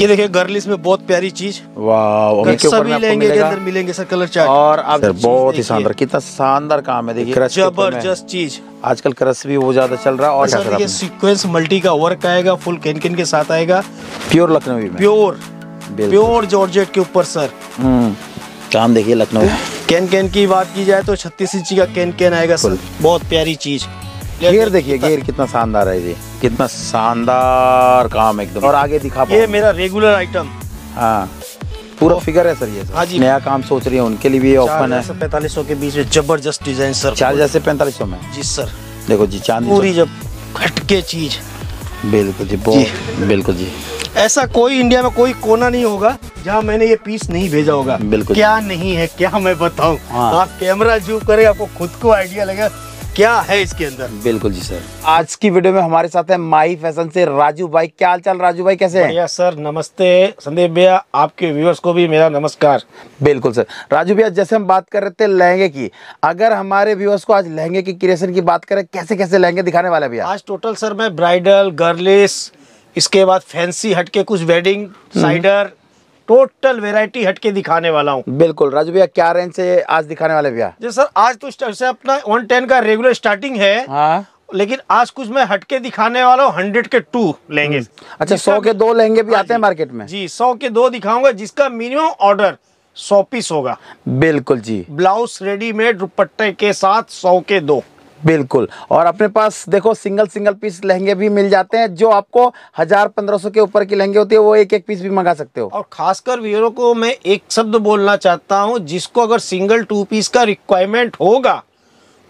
ये देखिए गर्लिस में बहुत प्यारी चीज़। वाह सभी लेंगे के अंदर मिलेंगे सर कलर चार्ट और आप सर, बहुत ही शानदार कितना शानदार काम है देखिए। ज़बरदस्त चीज़। आजकल क्रश भी वो ज़्यादा चल रहा है और क्या सर सीक्वेंस मल्टी का वर्क आएगा फुल कैन कैन के साथ आएगा। प्योर लखनवी में। प्योर प्योर जॉर्जेट के ऊपर सर हम्म। काम देखिए लखनऊ कैन कैन की बात की जाए तो 36 इंची का कैन कैन आएगा सर बहुत प्यारी चीज़। घेर देखिए घेर कितना शानदार है ये। कितना शानदार काम एकदम। और आगे दिखा ये मेरा रेगुलर आइटम हाँ। पूरा फिगर है सर ये हाँ जी। नया काम सोच रही है उनके लिए भी ये ओपन है। पैंतालीस सौ के बीच में ज़बरदस्त डिज़ाइन सर चार हज़ार से पैंतालीस सौ में? जी सर देखो जी चांदी पूरी जब हटके चीज़। बिल्कुल जी बहुत बिल्कुल जी। ऐसा कोई इंडिया में कोई कोना नहीं होगा जहाँ मैंने ये पीस नहीं भेजा होगा। बिल्कुल। क्या नहीं है क्या मैं बताऊँ? हाँ। आप कैमरा जूम करें आपको खुद को आइडिया लगेगा। क्या है इसके अंदर? बिल्कुल जी सर। आज की वीडियो में हमारे साथ है माई फ़ैशन से राजू भाई। क्या हाल चाल राजू भाई कैसे हैं? भैया सर। नमस्ते। संदीप भैया आपके व्यूअर्स को भी मेरा नमस्कार। बिल्कुल सर। राजू भैया जैसे हम बात कर रहे थे लहंगे की अगर हमारे व्यूअर्स को आज लहंगे की क्रिएशन की बात करें कैसे कैसे लहंगे दिखाने वाले भैया? आज टोटल सर मैं ब्राइडल गर्लिस इसके बाद फैंसी हटके कुछ वेडिंग साइडर टोटल वेरायटी हटके दिखाने वाला हूँ। बिल्कुल राजू भैया क्या रेंज से आज दिखाने वाले भैया? जी सर आज तो से अपना 110 का रेगुलर स्टार्टिंग है। हाँ। लेकिन आज कुछ मैं हटके दिखाने वाला हूँ हंड्रेड के टू लेंगे। अच्छा सौ के दो लहंगे भी हाँ आते हैं मार्केट में? जी सौ के दो दिखाऊँगा जिसका मिनिमम ऑर्डर सौ पीस होगा। बिल्कुल जी। ब्लाउज रेडीमेड दुपट्टे के साथ सौ के दो। बिल्कुल। और अपने पास देखो सिंगल सिंगल पीस लहंगे भी मिल जाते हैं, जो आपको हज़ार पंद्रह सौ के ऊपर की लहंगे होती है, वो एक एक पीस भी मंगा सकते हो। और खासकर वीरों को मैं एक शब्द बोलना चाहता हूँ, जिसको अगर सिंगल टू पीस का रिक्वायरमेंट होगा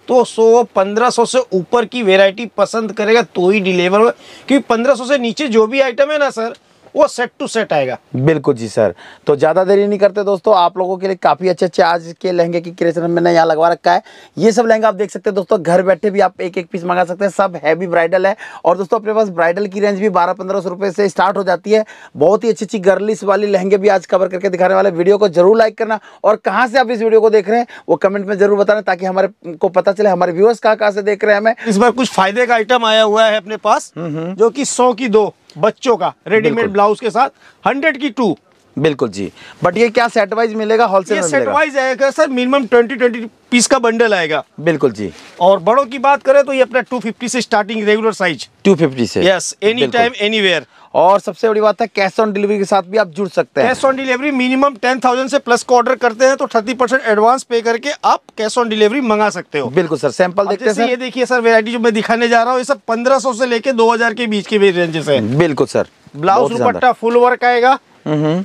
तो सौ पंद्रह सौ से ऊपर की वैरायटी पसंद करेगा तो ही डिलीवर क्योंकि पंद्रह सौ से नीचे जो भी आइटम है ना सर वो सेट टू सेट आएगा। बिल्कुल जी सर। तो ज़्यादा देरी नहीं करते दोस्तों आप लोगों के लिए काफ़ी अच्छे अच्छे आज के लहंगे की क्रिएशन मैंने यहाँ लगवा रखा है। ये सब लहंगा आप देख सकते हैं दोस्तों घर बैठे भी आप एक एक पीस मंगा सकते हैं। सब हैवी ब्राइडल है। और दोस्तों अपने पास ब्राइडल की रेंज भी बारह पंद्रह सौ रुपये से स्टार्ट हो जाती है। बहुत ही अच्छी अच्छी गर्लिस वाली लहंगे भी आज कवर करके दिखाने वाले। वीडियो को ज़रूर लाइक करना। और कहाँ से आप इस वीडियो को देख रहे हैं वो कमेंट में ज़रूर बताना ताकि हमारे को पता चले हमारे व्यूअर्स कहाँ कहाँ से देख रहे हैं हमें। इस बार कुछ फ़ायदे का आइटम आया हुआ है अपने पास जो कि सौ की दो। बच्चों का रेडीमेड ब्लाउज के साथ हंड्रेड की टू बिल्कुल जी। बट ये क्या सेट वाइज मिलेगा? होलसेल में सेट वाइज आएगा sir minimum twenty twenty piece का बंडल आएगा। बिल्कुल जी। और बड़ों की बात करें तो ये अपना 250 से स्टार्टिंग रेगुलर साइज़ 250 से। Yes any time time anywhere और सबसे बड़ी बात है कैश ऑन डिलीवरी के साथ भी आप जुड़ सकते हैं। Cash on delivery minimum ten thousand से प्लस का ऑर्डर करते हैं तो थर्टी परसेंट एडवांस पे करके आप कैश ऑन डिलीवरी मंगा सकते हो। बिल्कुल सर सैंपल देखते हैं ये देखिए सर वेरायटी जो मैं दिखाने जा रहा हूँ ये सब 1500 से लेके 2000 के बीच के रेंजेस है बिल्कुल सर ब्लाउज। दुपट्टा फुल वर्क आएगा। हम्म।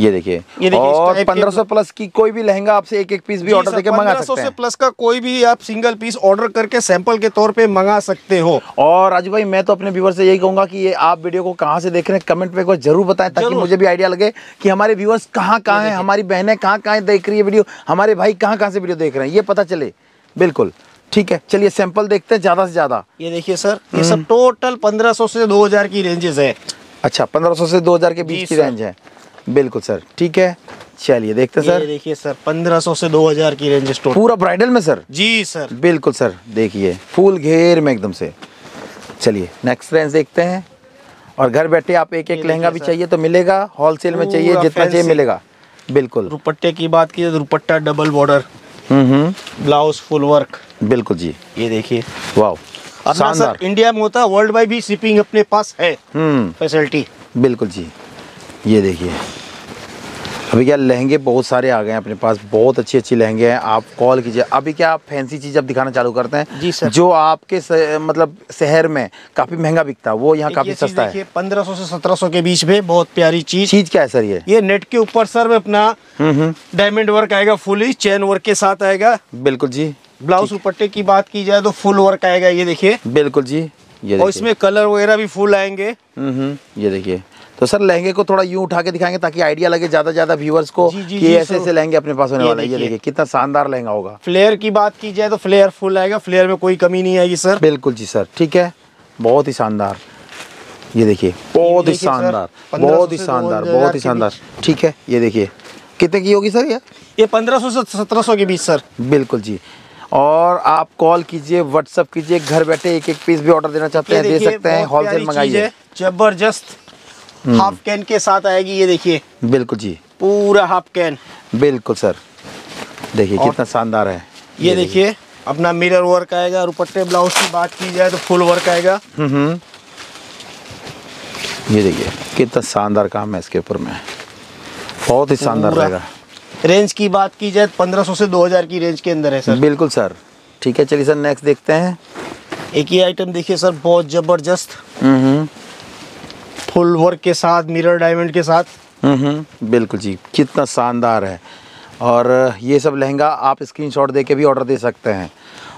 ये देखिए। ये देखिए, और टाइप के- 1500 प्लस की कोई भी लहंगा आपसे एक एक पीस भी ऑर्डर देके मंगा सकते से हैं। प्लस का कोई भी आप सिंगल पीस ऑर्डर करके सैंपल के तौर पे मंगा सकते हो। और राजू भाई मैं तो अपने व्यूवर से यही कहूँगा कि ये आप वीडियो को कहाँ से देख रहे हैं कमेंट में ज़रूर बताएँ ताकि। मुझे भी आइडिया लगे कि हमारे व्यूअर्स कहाँ कहाँ है हमारी बहनें कहाँ कहाँ देख रही है वीडियो हमारे भाई कहाँ कहाँ से वीडियो देख रहे हैं ये पता चले। बिल्कुल। ठीक है चलिए सैंपल देखते हैं ज़्यादा से ज़्यादा। ये देखिए सर ये हम्म। सब टोटल 1500 से 2000 की रेंजेस है। अच्छा 1500 से 2000 के बीच की रेंज है। बिल्कुल सर ठीक है। चलिए देखते ये सर। देखिए सर 1500 से 2000 की रेंजेस टोटल पूरा ब्राइडल में सर? जी सर। बिल्कुल सर देखिए फुल घेर में एकदम से। चलिए नेक्स्ट रेंज देखते हैं। और घर बैठे आप एक एक लहंगा भी चाहिए तो मिलेगा होलसेल में चाहिए जितना चाहिए मिलेगा। बिल्कुल। दुपट्टे की बात की तो दुपट्टा डबल बॉर्डर हम्म हम्म। ब्लाउज फुल वर्क बिल्कुल जी। ये देखिए। वाह शानदार सर इंडिया में होता है वर्ल्ड वाइड भी शिपिंग अपने पास है। हम्म। फैसिलिटी बिल्कुल जी। ये देखिए। अभी क्या लहंगे बहुत सारे आ गए हैं अपने पास बहुत अच्छी अच्छी लहंगे हैं आप कॉल कीजिए। अभी क्या आप फैंसी चीज़ अब दिखाना चालू करते हैं? जी सर। जो आपके स- मतलब शहर में काफ़ी महँगा बिकता है वो यहाँ काफ़ी सस्ता है। देखिए 1500 से 1700 के बीच में बहुत प्यारी चीज़। चीज़ क्या है सर ये? ये नेट के ऊपर सर में अपना हम्म हम्म। डायमंड वर्क आएगा फुली चेन वर्क के साथ आएगा। बिल्कुल जी। ब्लाउज दुपट्टे की बात की जाए तो फुल वर्क आएगा ये देखिए। बिल्कुल जी ये और इसमें कलर वगैरह भी फुल आएँगे। हम्म हम्म, ये देखिए। तो सर लहंगे को थोड़ा यूँ उठा के दिखाएँगे ताकि आइडिया लगे ज़्यादा ज़्यादा व्यूअर्स को जी, जी, कि जी, ऐसे ऐसे लहंगे अपने पास होने वाला है। ये देखिए। कितना शानदार लहंगा होगा। फ्लेयर की बात की जाए तो फ्लेयर फुल आएगा। फ्लेयर में कोई कमी नहीं आएगी सर। बिल्कुल जी सर। ठीक है? बहुत ही शानदार। ये देखिए बहुत ही शानदार। बहुत ही शानदार बहुत ही शानदार। ठीक है? ये देखिए कितने की होगी सर ये? ये 1500 से 1700 के बीच सर। बिल्कुल जी। और आप कॉल कीजिए व्हाट्सअप कीजिए घर बैठे एक एक पीस भी ऑर्डर देना चाहते हैं दे सकते हैं होलसेल मंगाइए। ज़बरदस्त। हाफ़ कैन के साथ आएगी ये देखिए। बिल्कुल जी। पूरा हाफ़ कैन। बिल्कुल सर। देखिए कितना शानदार है। ये देखिए अपना मिरर वर्क आएगा दुपट्टे ब्लाउज की बात की जाए तो फुल वर्क आएगा। हम्म हम्म। ये देखिए कितना शानदार काम है इसके ऊपर में। बहुत ही शानदार रहेगा। रेंज की बात की जाए पंद्रह सौ से दो हज़ार की रेंज के अंदर है सर। बिल्कुल सर। ठीक है चलिए सर नेक्स्ट देखते हैं। एक ही आइटम देखिए सर बहुत ज़बरदस्त। हम्म। फुल वर्क के साथ मिरर डायमंड के साथ? हम्म बिल्कुल जी कितना शानदार है। और ये सब लहंगा आप स्क्रीनशॉट दे के भी ऑर्डर दे सकते हैं।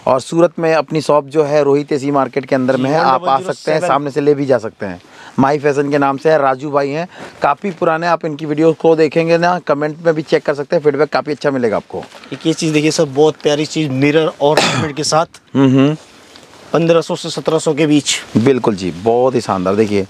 और सूरत में अपनी शॉप जो है रोहित एसी मार्केट के अंदर में है आप आ सकते हैं सामने से ले भी जा सकते हैं। माई फ़ैशन के नाम से है राजू भाई हैं। काफ़ी पुराने आप इनकी वीडियो को देखेंगे ना कमेंट में भी चेक कर सकते हैं फीडबैक काफ़ी अच्छा मिलेगा आपको। एक ये चीज़ देखिए सर बहुत प्यारी चीज़ मिरर और डायमंड के साथ। हम्म। पंद्रह सौ से सत्रह सौ के बीच। बिल्कुल जी बहुत ही शानदार देखिए।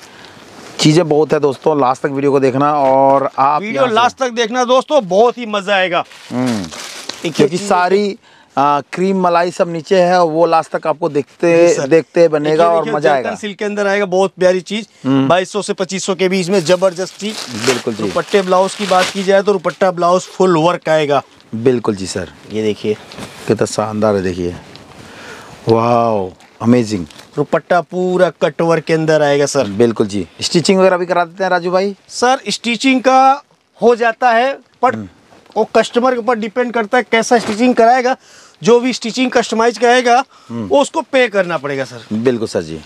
चीज़ें बहुत है दोस्तों लास्ट तक वीडियो को देखना और आप वीडियो लास्ट तक देखना दोस्तों बहुत ही मज़ा आएगा। हम्म क्योंकि सारी आ, क्रीम मलाई सब नीचे है और वो लास्ट तक आपको देखते देखते बनेगा और मज़ा आएगा। सिल्क के अंदर आएगा बहुत प्यारी चीज़। बाईस सौ से पच्चीस सौ के बीच में ज़बरदस्त चीज़। बिल्कुल जी। दुपट्टे ब्लाउज की बात की जाए तो दुपट्टा ब्लाउज फुल वर्क आएगा। बिल्कुल जी सर। ये देखिए। कितना शानदार है देखिए। वाह अमेजिंग दुपट्टा पूरा कट वर्क के अंदर आएगा सर बिल्कुल जी। स्टिचिंग वगैरह भी करा देते हैं राजू भाई? सर स्टिचिंग का हो जाता है पर वो कस्टमर के ऊपर डिपेंड करता है कैसा स्टिचिंग कराएगा। जो भी स्टिचिंग कस्टमाइज कराएगा वो उसको पे करना पड़ेगा सर बिल्कुल सर जी।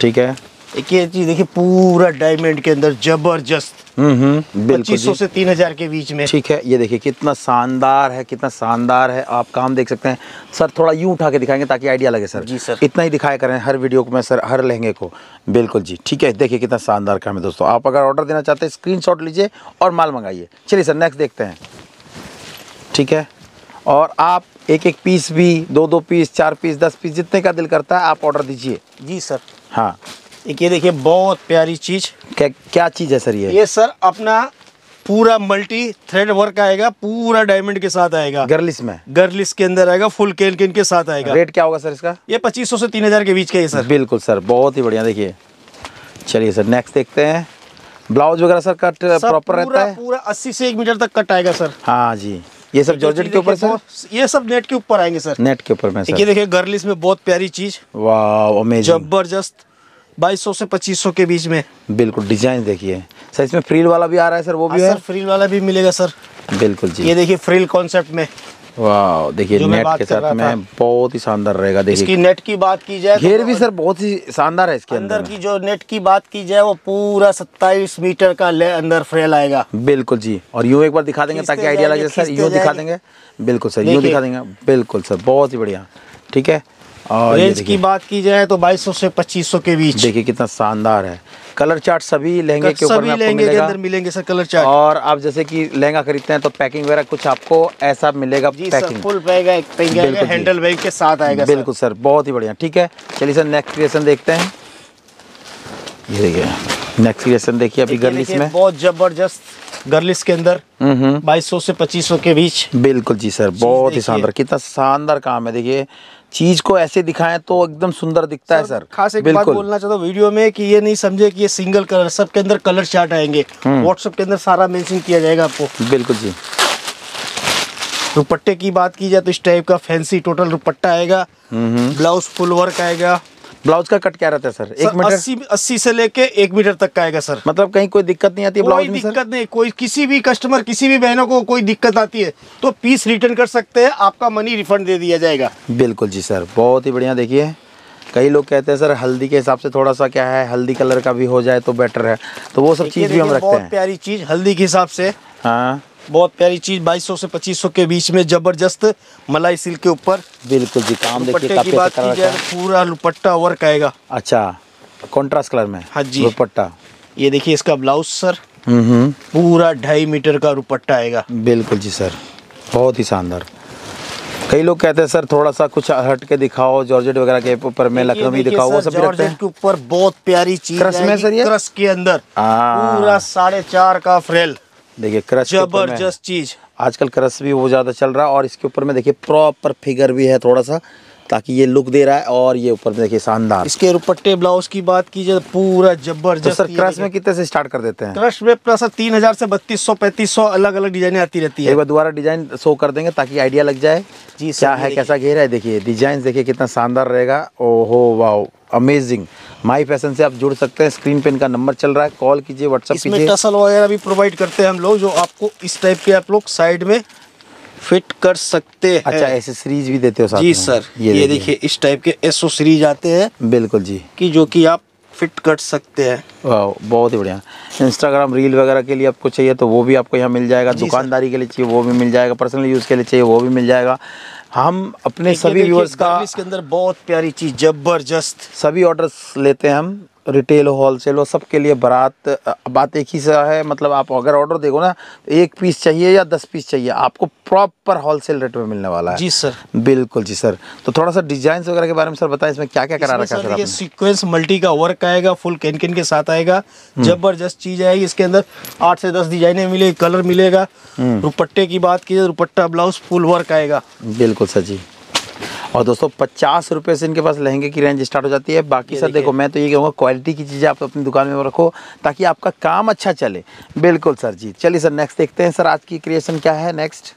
ठीक है। एक ये चीज़ देखिए पूरा डायमंड के अंदर ज़बरदस्त। हम्म हम्म पच्चीस सौ से तीन हज़ार के बीच में। ठीक है ये देखिए कितना शानदार है कितना शानदार है। आप काम देख सकते हैं। सर थोड़ा यूँ उठा के दिखाएँगे ताकि आइडिया लगे सर। जी, सर। इतना ही दिखाया करें हर वीडियो को मैं सर हर लहंगे को। बिल्कुल जी ठीक है। देखिए कितना शानदार काम है दोस्तों। आप अगर ऑर्डर देना चाहते हैं स्क्रीनशॉट लीजिए और माल मंगाइए। चलिए सर नेक्स्ट देखते हैं। ठीक है? और आप एक एक पीस भी दो दो पीस चार पीस दस पीस जितने का दिल करता है आप ऑर्डर दीजिए। जी सर। हाँ। एक ये देखिए बहुत प्यारी चीज़। क्या क्या चीज़ है सर ये? ये सर अपना पूरा मल्टी थ्रेड वर्क आएगा पूरा डायमंड के साथ आएगा। गर्लिस में? गर्लिस के अंदर आएगा फुल केल किन के साथ आएगा। रेट क्या होगा सर इसका? ये पच्चीस सौ से तीन हज़ार के बीच का है सर। बिल्कुल सर बहुत ही बढ़िया देखिए। चलिए सर नेक्स्ट देखते हैं। ब्लाउज वगैरह सर कट प्रॉपर रहता है? पूरा अस्सी से एक मीटर तक कट आएगा सर। हाँ जी। ये सब जॉर्जेट के ऊपर सर? ये सब नेट के ऊपर आएँगे सर। नेट के ऊपर में एक ये सर देखिए गर्लिस में बहुत प्यारी चीज़। वाह ज़बरदस्त। बाईस सौ से पच्चीस सौ के बीच में। बिल्कुल डिज़ाइन देखिए। सर इसमें फ्रील वाला भी आ रहा है सर वो भी हाँ, है सर फ्रिल वाला भी मिलेगा सर। बिल्कुल जी। ये देखिए फ्रिल कॉन्सेप्ट में। वाह देखिए नेट के साथ में बहुत ही शानदार रहेगा देखिए। इसकी नेट की बात की जाए घेर तो भी सर बहुत ही शानदार है इसके अंदर। अंदर की जो नेट की बात की जाए वो पूरा 27 मीटर का ले अंदर फ्रेल आएगा। बिल्कुल जी और यूँ एक बार दिखा देंगे ताकि आइडिया लगे सर यूँ दिखा देंगे। बिल्कुल सर यूँ दिखा देंगे। बिल्कुल सर बहुत ही बढ़िया। ठीक है? और रेंज की बात की जाए तो 2200 से 2500 के बीच। देखिए कितना शानदार है। कलर चार्ट सभी लहंगे के ऊपर लहंगे के अंदर मिलेंगे सर कलर चार्ट। और आप जैसे कि लहंगा खरीदते हैं तो पैकिंग वगैरह कुछ आपको ऐसा मिलेगा जी सर पैकिंग। फुल बैग है हैंडल बैग के साथ आएगा बिल्कुल सर बहुत ही बढ़िया। ठीक है चलिए सर नेक्स्ट क्रिएशन देखते हैं। ये देखिए नेक्स्ट क्रिएशन देखिए अभी गर्लिस में। बहुत ज़बरदस्त गर्लिस के अंदर बाईस हम्म। 2200 से 2500 के बीच। बिल्कुल जी सर बहुत ही शानदार कितना शानदार काम है। देखिए चीज़ को ऐसे दिखाएँ तो एकदम सुंदर दिखता है सर। खास एक बात बोलना चाहता हूँ वीडियो में कि ये नहीं समझे कि ये सिंगल कलर सबके अंदर कलर चार्ट आएँगे। हम्म। व्हाट्सएप के अंदर सारा मेंशन किया जाएगा आपको। बिल्कुल जी। दुपट्टे की बात की जाए तो इस टाइप का फैंसी टोटल दुपट्टा आएगा। हम्म ब्लाउज फुल वर्क आएगा। ब्लाउज का कट क्या रहता है सर? एक मीटर? 80 80 से लेके एक मीटर तक का आएगा सर। मतलब कहीं कोई दिक्कत नहीं आती ब्लाउज में दिक्कत नहीं कोई किसी भी कस्टमर किसी भी बहनों को कोई दिक्कत आती है तो पीस रिटर्न कर सकते हैं आपका मनी रिफंड दे दिया जाएगा। बिल्कुल जी सर बहुत ही बढ़िया। देखिए कई लोग कहते हैं सर हल्दी के हिसाब से थोड़ा सा क्या है हल्दी कलर का भी हो जाए तो बेटर है। तो वो सब चीज़ भी हम रखते बहुत हैं। प्यारी चीज़ हल्दी के हिसाब से। हाँ। बहुत प्यारी चीज़ 2200 से 2500 के बीच में ज़बरदस्त मलाई सिल्क के ऊपर। बिल्कुल जी काम देखिए की काफ़ी बात अच्छा तो पूरा दुपट्टा वर्क आएगा अच्छा कॉन्ट्रास्ट कलर में? हाँ जी। दुपट्टा। ये देखिए इसका ब्लाउज सर हम्म हम्म। पूरा ढाई मीटर का दुपट्टा आएगा। बिल्कुल जी सर बहुत ही शानदार। कई लोग कहते हैं सर थोड़ा सा कुछ हट के दिखाओ जॉर्जेट वगैरह के ऊपर में लखनवी दिखाओ वो सब रखते जॉर्जेट हैं के ऊपर बहुत प्यारी चीज़ क्रश में सर ये? क्रश के अंदर। हाँ। पूरा साढ़े चार का फ्रेल। देखिए क्रश के ज़बरदस्त चीज़। आजकल क्रश भी वो ज़्यादा चल रहा है और इसके ऊपर में देखिए प्रॉपर फिगर भी है थोड़ा सा ताकि ये लुक दे रहा है और ये ऊपर में देखिए शानदार। इसके दुपट्टे ब्लाउज की बात कीजिए तो पूरा तो ज़बरदस्त सर क्रश में कितने से स्टार्ट कर देते हैं? क्रश में प्लस तीन हज़ार से बत्तीस सौ पैंतीस सौ अलग अलग डिजाइने आती रहती है। एक बार दोबारा डिज़ाइन शो कर देंगे ताकि आइडिया लग जाए जी क्या है। कैसा घेरा है। देखिए डिज़ाइन देखिए कितना शानदार रहेगा। ओहो वाह अमेजिंग माई फ़ैशन से आप जुड़ सकते हैं। स्क्रीन पे इनका नंबर चल रहा है। कॉल कीजिए व्हाट्सअप कीजिए। टसल वगैरह भी प्रोवाइड करते हैं हम लोग जो आपको इस टाइप के आप लोग साइड में फिट कर सकते हैं। अच्छा एसेसरीज भी देते हो साथ जी सर ये ये देखिए। इस टाइप के एसओ सीरीज़ आते हैं बिल्कुल जी। कि जो कि आप फिट कर सकते हैं। वाह बहुत ही बढ़िया। इंस्टाग्राम रील वगैरह के लिए आपको चाहिए तो वो भी आपको यहाँ मिल जाएगा। दुकानदारी के लिए चाहिए वो भी मिल जाएगा। पर्सनल यूज़ के लिए चाहिए वो भी मिल जाएगा। हम अपने सभी व्यूअर्स का इसके के अंदर बहुत प्यारी चीज़ ज़बरदस्त सभी ऑर्डर्स लेते हैं हम। रिटेल होलसेल हो सबके लिए बारात बात एक ही सा है मतलब आप अगर ऑर्डर देखो ना तो एक पीस चाहिए या दस पीस चाहिए आपको प्रॉपर होलसेल रेट में मिलने वाला है। जी सर बिल्कुल जी सर तो थोड़ा सा डिज़ाइन वगैरह के बारे में सर बताएँ इसमें क्या क्या करा रखा है सर सर सीक्वेंस मल्टी का वर्क आएगा फुल कैन कैन के साथ आएगा। हम्म। ज़बरदस्त चीज़ आएगी इसके अंदर आठ से दस डिजाइने मिलेगी कलर मिलेगा। हम्म। दुपट्टे की बात कीजिए दुपट्टा ब्लाउज फुल वर्क आएगा। बिल्कुल सर जी। और दोस्तों पचास रुपये से इनके पास लहंगे की रेंज स्टार्ट हो जाती है। बाकी सर देखो मैं तो ये कहूँगा क्वालिटी की चीज़ें आप अपनी दुकान में रखो ताकि आपका काम अच्छा चले। बिल्कुल सर जी। चलिए सर नेक्स्ट देखते हैं सर आज की क्रिएशन क्या है? नेक्स्ट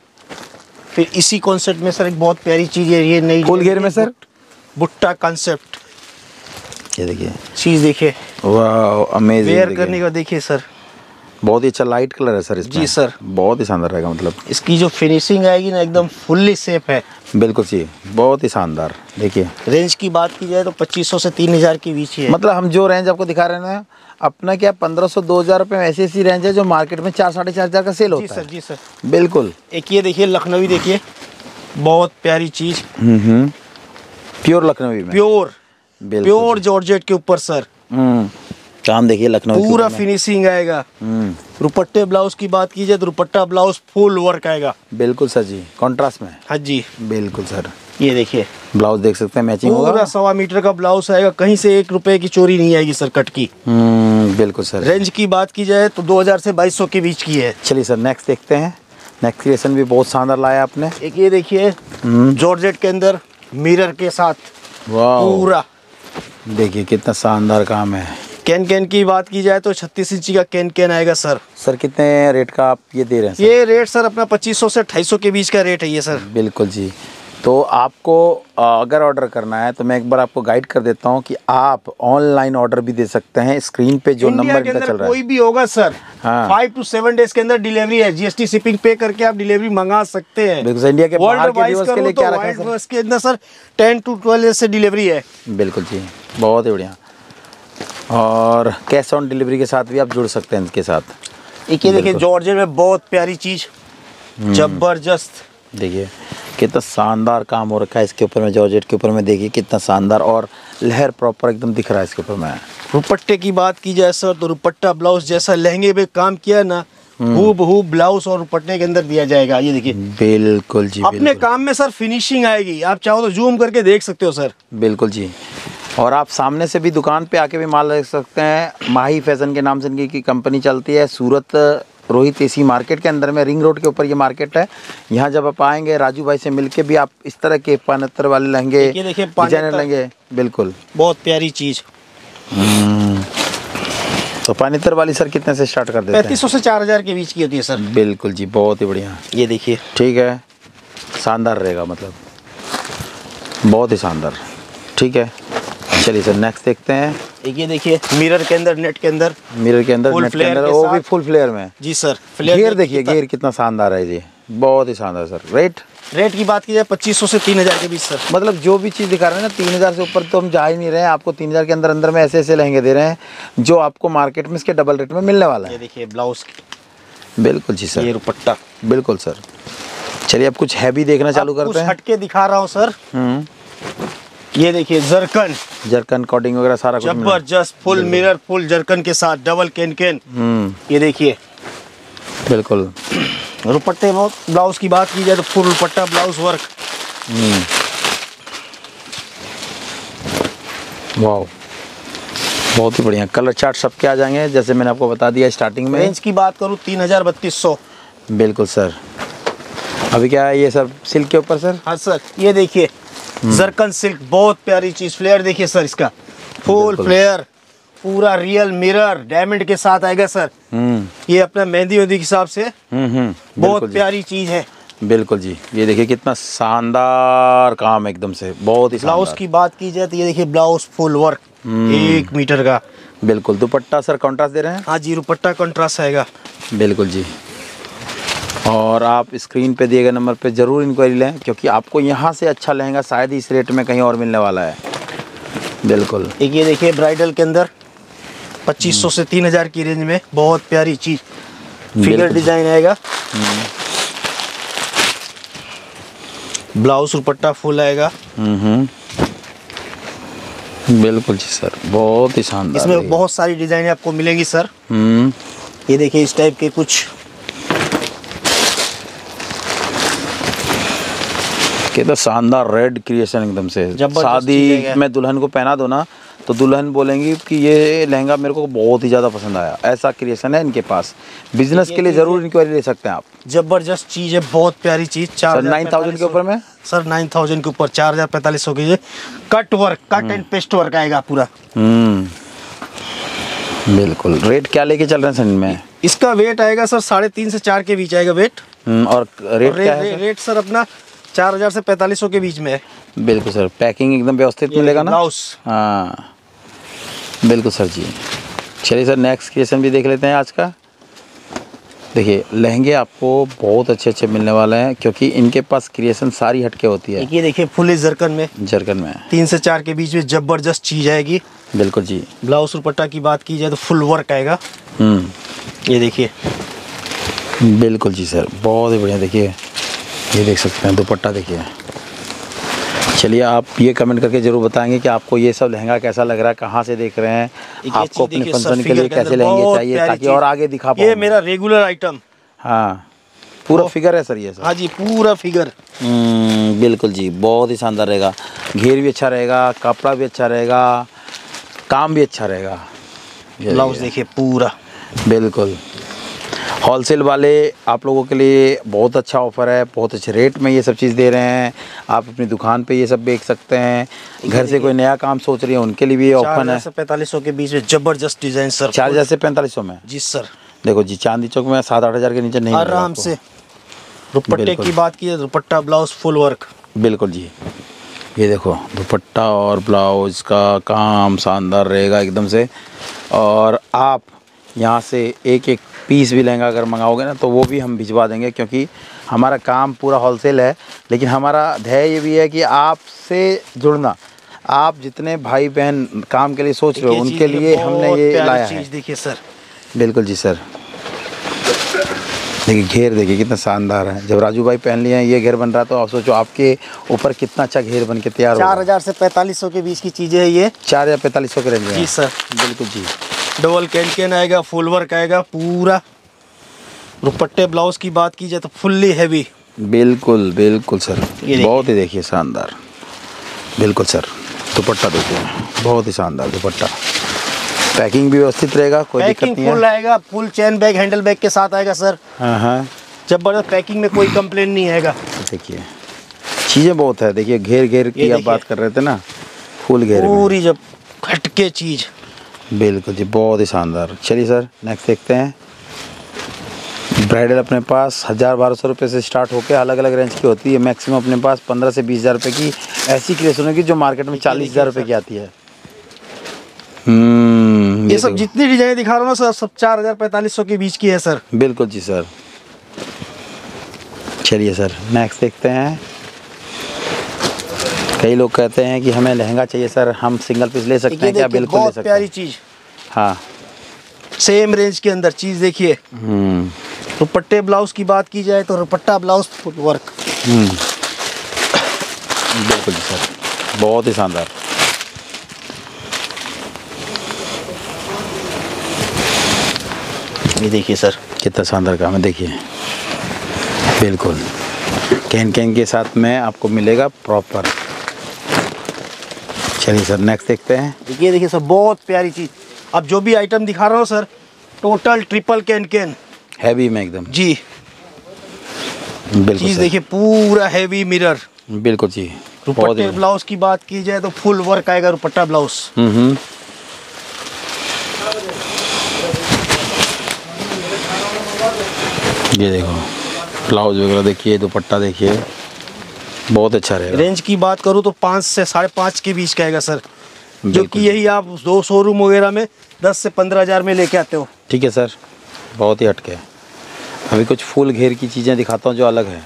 फिर इसी कॉन्सेप्ट में सर एक बहुत प्यारी चीज़ है ये नई फुल घेर में सर? भुट्टा कॉन्सेप्ट ये देखिए। चीज़ देखिए। वाह अमेजिंग वेयर करने का देखिए सर। बहुत ही अच्छा लाइट कलर है सर इसमें। जी, सर। बहुत ही शानदार रहेगा मतलब। इसकी जो फिनिशिंग आएगी ना एकदम फुल्ली सेफ़ है। बिल्कुल जी बहुत ही शानदार देखिए। रेंज की बात की जाए तो 2500 से 3000 के बीच ही है। मतलब हम जो रेंज आपको दिखा रहे हैं ना अपना क्या पंद्रह सौ दो हज़ार रुपये में ऐसी ऐसी रेंज है जो मार्केट में चार साढ़े चार हज़ार का सेल जी होता सर है। जी सर बिल्कुल। एक ये देखिए लखनवी देखिए। बहुत प्यारी चीज़। हम्म प्योर लखनवी में। प्योर प्योर जॉर्जेट के ऊपर सर हम्म। काम देखिए लखनऊ पूरा फिनिशिंग आएगा। हम्म। दुपट्टे ब्लाउज की बात कीजिए तो दुपट्टा ब्लाउज फुल वर्क आएगा। बिल्कुल सर जी कॉन्ट्रास्ट में। हाँ जी। बिल्कुल सर। ये देखिए। ब्लाउज देख सकते हैं मैचिंग पूरा होगा सवा मीटर का ब्लाउज आएगा कहीं से एक रुपए की चोरी नहीं आएगी सर कट की। हम्म बिल्कुल सर। रेंज की बात की जाए तो 2000 से 2200 के बीच की है। चलिए सर नेक्स्ट देखते हैं। नेक्स्ट क्रिएशन भी बहुत शानदार लाया आपने। एक ये देखिए हम्म। जॉर्जेट के अंदर मिरर के साथ। पूरा। देखिए कितना शानदार काम है। कैन कैन की बात की जाए तो छत्तीस इंची का कैन कैन आएगा सर। सर कितने रेट का आप ये दे रहे हैं सर? ये रेट सर अपना 2500 से 250 के बीच का रेट है ये सर। बिल्कुल जी। तो आपको अगर ऑर्डर करना है तो मैं एक बार आपको गाइड कर देता हूँ कि आप ऑनलाइन ऑर्डर भी दे सकते हैं स्क्रीन पे जो नंबर चल रहा है। कोई भी होगा सर। हाँ। फाइव टू सेवन डेज़ के अंदर डिलीवरी है जीएसटी शिपिंग पे करके आप डिलीवरी मंगा सकते हैं। इंडिया के बाहर के के लिए क्या रखा है sir? Sir ten to twelve से डिलीवरी है। बिल्कुल जी बहुत ही बढ़िया। और कैश ऑन डिलीवरी के साथ भी आप जुड़ सकते हैं इसके साथ। एक ये देखिए। जॉर्जेट में बहुत प्यारी चीज़। हम्म। ज़बरदस्त। देखिए कितना शानदार काम हो रखा है इसके ऊपर में जॉर्जेट के ऊपर में। देखिए कितना शानदार और लहर प्रॉपर एकदम दिख रहा है इसके ऊपर में। दुपट्टे की बात की जाए सर तो दुपट्टा ब्लाउज जैसा लहंगे पे काम किया ना हम्म। हु बहू ब्लाउज और दुपट्टे के अंदर दिया जाएगा। ये देखिए। बिल्कुल जी अपने बिल्कुल। काम में सर फिनिशिंग आएगी। आप चाहो तो जूम करके देख सकते हो सर। बिल्कुल जी। और आप सामने से भी दुकान पे आके भी माल देख सकते हैं। माही फ़ैशन के नाम से इनकी की कंपनी चलती है सूरत रोहित एसी मार्केट के अंदर में रिंग रोड के ऊपर ये मार्केट है। यहाँ जब आप आएँगे राजू भाई से मिलके भी आप इस तरह के पानत्तर वाले लहंगे देखिए, डिज़ाइनर लहंगे बिल्कुल। बहुत प्यारी चीज़। तो पानीतर वाली सर कितने से स्टार्ट कर देते हैं? पैंतीस सौ से चार हज़ार के बीच की होती है सर। बिल्कुल जी बहुत ही बढ़िया। ये देखिए। ठीक है। शानदार रहेगा मतलब। बहुत ही शानदार। ठीक है। चलिए सर नेक्स्ट देखते हैं। एक ये देखिए मिरर के अंदर नेट के अंदर। मिरर के अंदर नेट के अंदर वो भी फुल फ्लेयर में। जी सर घेर देखिए घेर कितना शानदार है जी। बहुत ही शानदार सर रेट रेट की बात की जाए पच्चीस सौ से तीन हज़ार के बीच सर मतलब जो भी चीज़ दिखा रहे हैं ना तीन हज़ार से ऊपर तो हम जा ही नहीं रहे हैं। आपको तीन हज़ार के अंदर अंदर में ऐसे ऐसे लहंगे दे रहे हैं जो आपको मार्केट में इसके डबल रेट में मिलने वाला ये है देखिए ब्लाउज बिल्कुल जी ये सर दुपट्टा। बिल्कुल सर चलिए अब कुछ हैवी देखना चालू करते हैं। हटके दिखा रहा हूँ सर हम्म। ये देखिए जरकन। जरकन कोडिंग वगैरह सारा कुछ ज़बरदस्त फुल मिरर फुल जरकन के साथ डबल कैन कैन ये देखिए। बिल्कुल। दुपट्टे में ब्लाउज की बात की जाए तो फुल दुपट्टा ब्लाउज वर्क वाह बहुत ही बढ़िया। कलर चार्ट सबके आ जाएँगे जैसे मैंने आपको बता दिया स्टार्टिंग में। रेंज की बात करूँ तीन हज़ार बत्तीस सौ। बिल्कुल सर अभी क्या है ये सर सिल्क के ऊपर सर हाँ सर ये देखिए। जरकन सिल्क बहुत प्यारी चीज़ फ्लेयर देखिए सर इसका। फुल फ्लेयर पूरा रियल मिरर डायमंड के साथ आएगा सर हम्म। ये अपना मेहंदी वेहंदी के हिसाब से हम्म हम्म। बहुत प्यारी चीज़ है। बिल्कुल जी। ये देखिए कितना शानदार काम एकदम से बहुत ही ब्लाउज की बात की जाए तो ये देखिए ब्लाउज फुल वर्क हम्म। एक मीटर का। बिल्कुल। दुपट्टा सर कॉन्ट्रास्ट दे रहे हैं? हाँ जी दुपट्टा कंट्रास्ट आएगा। बिल्कुल जी। और आप स्क्रीन पे दिए गए नंबर पे ज़रूर इंक्वायरी लें क्योंकि आपको यहाँ से अच्छा लहंगा शायद इस रेट में कहीं और मिलने वाला है। बिल्कुल। एक ये देखिए ब्राइडल के अंदर 2500 से 3000 की रेंज में बहुत प्यारी चीज़। फिगर डिज़ाइन आएगा। ब्लाउज दुपट्टा फुल आएगा। हम्म। हम्म। बिल्कुल जी सर बहुत ही शानदार इसमें बहुत सारी डिज़ाइन आपको मिलेंगी सर। हम्म। ये देखिए इस टाइप के कुछ कितना शानदार रेड क्रिएशन एकदम से। शादी में दुल्हन को पहना दो ना तो दुल्हन बोलेंगी कि ये लहंगा मेरे को बहुत ही ज़्यादा पसंद आया। ऐसा क्रिएशन है इनके पास। बिज़नेस के लिए ज़रूर इंक्वायरी ले सकते हैं आप। ज़बरदस्त चीज़ है बहुत प्यारी चीज़ चार नाइन थाउज़ेंड के ऊपर में? सर नाइन थाउज़ेंड के ऊपर चार हज़ार पैंतालीस सौ की cut work cut and paste work आएगा पूरा। हम्म। बिल्कुल। रेट क्या लेके चल रहे हैं सर इनमें? इसका वेट आएगा सर साढ़े तीन से चार के बीच आएगा वेट हम्म, और रेट रे, क्या है रे, रेट सर अपना चार हज़ार से पैंतालीस सौ के बीच में है। बिल्कुल सर पैकिंग एकदम व्यवस्थित मिलेगा ना? हाँ। बिल्कुल सर जी। चलिए सर नेक्स्ट क्रिएशन भी देख लेते हैं आज का। देखिए लहंगे आपको बहुत अच्छे अच्छे मिलने वाले हैं क्योंकि इनके पास क्रिएशन सारी हटके होती है। ये देखिए फुल जरकन में। जरकन में। तीन से चार के बीच में ज़बरदस्त चीज़ आएगी। बिल्कुल जी। ब्लाउज दुपट्टा की बात की जाए तो फुल वर्क आएगा। हम्म। ये देखिए। बिल्कुल जी सर बहुत ही बढ़िया। देखिए ये देख सकते हैं दुपट्टा देखिए। चलिए आप ये कमेंट करके ज़रूर बताएँगे कि आपको ये सब लहंगा कैसा लग रहा है कहाँ से देख रहे हैं आपको अपने फ़ंक्शन के लिए कैसे लहंगे चाहिए ताकि और आगे दिखा ये मेरा रेगुलर आइटम हाँ पूरा फिगर है सर ये सर हाँ जी पूरा फिगर हम्म, बिल्कुल जी बहुत ही शानदार रहेगा। घेर भी अच्छा रहेगा कपड़ा भी अच्छा रहेगा काम भी अच्छा रहेगा। ब्लाउज देखिए। देखिए पूरा। बिल्कुल। होलसेल वाले आप लोगों के लिए बहुत अच्छा ऑफ़र है बहुत अच्छे रेट में ये सब चीज़ दे रहे हैं। आप अपनी दुकान पे ये सब बेच सकते हैं। घर से कोई नया काम सोच रही है उनके लिए भी ये है। पैंतालीस सौ के बीच में ज़बरदस्त डिज़ाइन सर चार हज़ार से पैंतालीस सौ में? जी सर देखो जी चांदी चौक में सात आठ हज़ार के नीचे नहीं आराम से। दुपट्टे की बात की दुपट्टा ब्लाउज फुल वर्क बिल्कुल जी। ये देखो दुपट्टा और ब्लाउज का काम शानदार रहेगा एकदम से। और आप यहाँ से एक एक पीस भी लहंगा अगर मंगाओगे ना तो वो भी हम भिजवा देंगे क्योंकि हमारा काम पूरा होलसेल है। लेकिन हमारा ध्येय ये भी है कि आपसे जुड़ना। आप जितने भाई बहन काम के लिए सोच रहे हो उनके लिए हमने ये लाया है। देखिए सर। बिल्कुल जी सर। देखिए घेर देखिए कितना शानदार है। जब राजू भाई पहन लिए हैं ये घेर बन रहा तो आप सोचो आपके ऊपर कितना अच्छा घेर बन के तैयार चार हज़ार से पैंतालीस सौ के बीच की चीज़ें है ये। चार हज़ार पैंतालीस सौ के रेंज में जी सर। बिल्कुल जी। डबल कैन कैन आएगा फुल वर्क आएगा पूरा। दुपट्टे ब्लाउज की बात की जाए तो फुल्ली हैवी बिल्कुल बिल्कुल सर। बहुत ही देखिए शानदार। बिल्कुल सर। दुपट्टा देखिए। बहुत ही शानदार दुपट्टा। पैकिंग भी व्यवस्थित रहेगा कोई दिक्कत पैकिंग नहीं फुल आएगा full chain bag handle bag के साथ आएगा सर। हाँ हाँ। ज़बरदस्त पैकिंग में कोई कंप्लेन नहीं आएगा। देखिए चीज़ें बहुत है। देखिए घेर घेर की आप बात कर रहे थे ना फुल घेर पूरी जब हटके चीज़। बिल्कुल जी बहुत ही शानदार। चलिए सर नेक्स्ट देखते हैं। ब्राइडल अपने पास हज़ार बारह सौ रुपये से स्टार्ट होकर अलग अलग रेंज की होती है। मैक्सिमम अपने पास पंद्रह से बीस हज़ार रुपये की। ऐसी क्रिएशन होगी जो मार्केट में चालीस हज़ार रुपये की आती है। हम्म, ये सब जितनी डिज़ाइन दिखा रहा हूँ ना सर सब चार हज़ार पैंतालीस सौ के बीच की है सर। बिल्कुल जी सर। चलिए सर नेक्स्ट देखते हैं। कई लोग कहते हैं कि हमें लहंगा चाहिए सर हम सिंगल पीस ले सकते हैं क्या? बिल्कुल ले सकते प्यारी चीज़। हाँ। सेम रेंज के अंदर चीज़ देखिए। हम्म। दुपट्टे ब्लाउज की बात की जाए तो दुपट्टा ब्लाउज फुल वर्क हम्म। बिल्कुल सर। बहुत ही शानदार। ये देखिए सर कितना शानदार काम है देखिए। बिल्कुल। कैन कैन के साथ में आपको मिलेगा प्रॉपर चलिए सर नेक्स्ट देखते हैं। ये देखिए सर बहुत प्यारी चीज़। अब जो भी आइटम दिखा रहा हूँ sir total triple can can heavy में एकदम। जी। बिल्कुल चीज़ देखिए पूरा हैवी मिरर बिल्कुल जी दुपट्टे ब्लाउज की बात की जाए तो फुल वर्क आएगा दुपट्टा ब्लाउज हम्म हम्म। ये देखो ब्लाउज वगैरह देखिए दुपट्टा देखिए। बहुत अच्छा रहेगा। रेंज की बात करूँ तो पाँच से साढ़े पाँच के बीच का आएगा सर। जो कि यही आप दो शोरूम वगैरह में दस से पंद्रह हज़ार में लेके आते हो। ठीक है सर। बहुत ही हटके है। अभी कुछ फुल घेर की चीज़ें दिखाता हूँ जो अलग है।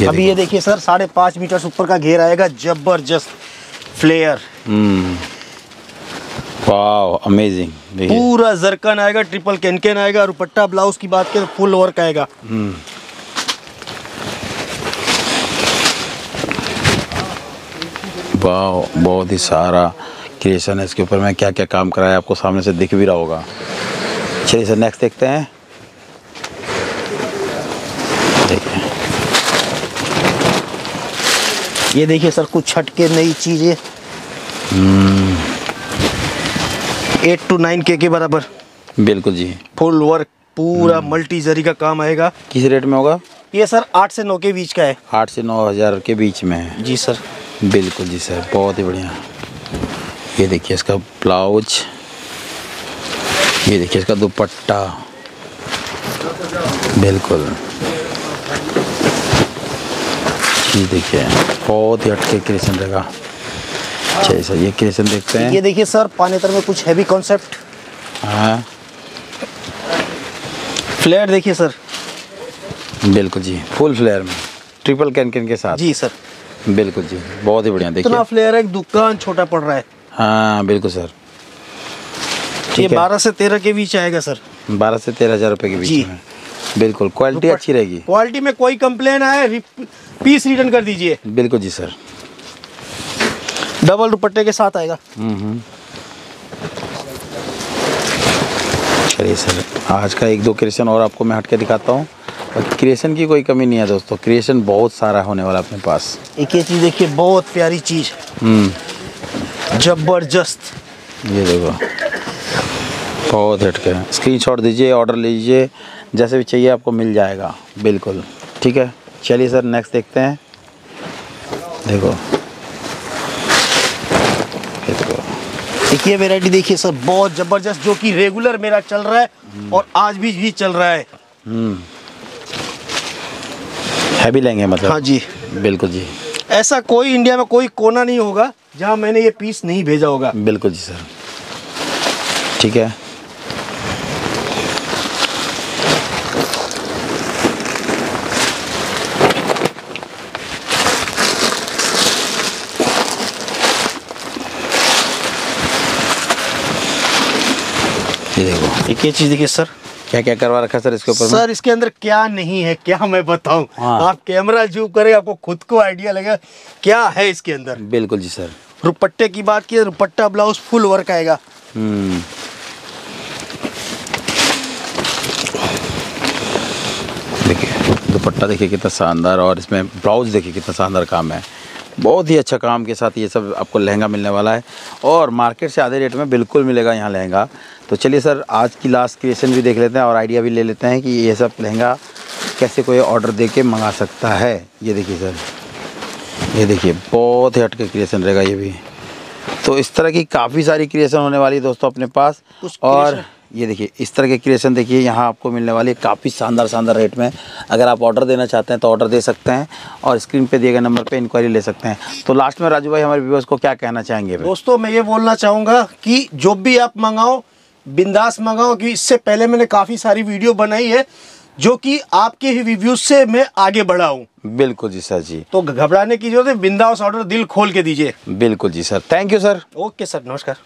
ये अभी ये देखिए सर साढ़े पाँच मीटर से ऊपर का घेर आएगा ज़बरदस्त फ्लेयर। हम्म। वाह अमेजिंग पूरा जरकन आएगा ट्रिपल कैनकेन आएगा दुपट्टा ब्लाउज की बात करें फुल वर्क आएगा। वाह बहुत ही सारा क्रिएशन है इसके ऊपर। मैं क्या क्या काम कराया आपको सामने से दिख भी रहा होगा। चलिए सर नेक्स्ट देखते हैं। देखिए। ये देखिए सर कुछ हटके नई चीज़ें। एट टू नाइन के के बराबर। बिल्कुल जी। फुल वर्क पूरा मल्टी जरी का काम आएगा। किस रेट में होगा? ये सर आठ से नौ के बीच का है। आठ से नौ हज़ार के बीच में। है जी सर। बिल्कुल जी सर बहुत ही बढ़िया। ये देखिए इसका ब्लाउज ये देखिए इसका दुपट्टा। बिल्कुल। ये देखिए बहुत ही हटके क्रिएशन रहेगा चलिए सर ये क्रिएशन देखते हैं। ये देखिए सर पानेतर में कुछ हैवी कॉन्सेप्ट हाँ। फ्लेयर देखिए सर। बिल्कुल जी फुल फ्लेयर में ट्रिपल कैन कैन के साथ। जी सर। बिल्कुल जी बहुत ही बढ़िया इतना देखिए फ्लेयर है दुकान छोटा पड़ रहा है। हाँ बिल्कुल सर। ये बारह से तेरह के बीच आएगा सर। बारह से तेरह हज़ार रुपये के बीच में। बिल्कुल क्वालिटी अच्छी रहेगी। क्वालिटी में कोई कंप्लेन आए पीस रिटर्न कर दीजिए। बिल्कुल जी सर। डबल दुपट्टे के साथ आएगा। चलिए सर आज का एक दो क्रिएशन और आपको मैं हट के दिखाता हूँ। बाकी क्रिएशन की कोई कमी नहीं है दोस्तों। क्रिएशन बहुत सारा होने वाला अपने पास। एक ये चीज़ देखिए बहुत प्यारी चीज़। हम्म। ज़बरदस्त। ये देखो। बहुत हट के स्क्रीन शॉट दीजिए ऑर्डर लीजिए जैसे भी चाहिए आपको मिल जाएगा। बिल्कुल। ठीक है? चलिए सर नेक्स्ट देखते हैं। देखो। ये देखो। एक ये वेरायटी देखिए सर बहुत ज़बरदस्त जो कि रेगुलर मेरा चल रहा है और आज भी भी चल रहा है। हैवी लेंगे मतलब? हाँ जी। बिल्कुल जी। ऐसा कोई इंडिया में कोई कोना नहीं होगा जहाँ मैंने ये पीस नहीं भेजा होगा। बिल्कुल जी सर। ठीक है। ये देखो। एक ये चीज़ देखिए सर। क्या क्या करवा रखा है सर इसके ऊपर सर इसके अंदर क्या नहीं है क्या मैं बताऊँ? हाँ। आप कैमरा जूम करें आपको खुद को आइडिया लगेगा क्या है इसके अंदर। बिल्कुल जी सर। दुपट्टे की बात की दुपट्टा ब्लाउज फुल वर्क आएगा। हम्म। देखिए दुपट्टा देखिए कितना शानदार और इसमें ब्लाउज देखिए कितना शानदार काम है। बहुत ही अच्छा काम के साथ ये सब आपको लहंगा मिलने वाला है। और मार्केट से आधे रेट में बिल्कुल मिलेगा यहाँ लहंगा। तो चलिए सर आज की लास्ट क्रिएशन भी देख लेते हैं और आइडिया भी ले लेते हैं कि ये सब लहंगा कैसे कोई ऑर्डर दे के मंगा सकता है। ये देखिए सर ये देखिए बहुत ही हटके क्रिएशन रहेगा ये भी। तो इस तरह की काफ़ी सारी क्रिएशन होने वाली है दोस्तों अपने पास और ये देखिए इस तरह के क्रिएशन देखिए यहाँ आपको मिलने वाली काफ़ी शानदार शानदार रेट में। अगर आप ऑर्डर देना चाहते हैं तो ऑर्डर दे सकते हैं और स्क्रीन पे दिए गए नंबर पे इंक्वायरी ले सकते हैं। तो लास्ट में राजू भाई हमारे व्यूअर्स को क्या कहना चाहेंगे दोस्तों मैं ये बोलना चाहूँगा कि जो भी आप मंगाओ बिंदास मंगाओ कि इससे पहले मैंने काफ़ी सारी वीडियो बनाई है जो कि आपके ही रिव्यूज़ से मैं आगे बढ़ा हूँ। बिल्कुल जी सर जी। तो घबराने की ज़रूरत है बिंदास ऑर्डर दिल खोल के दीजिए। बिल्कुल जी sir. Thank you sir okay sir नमस्कार।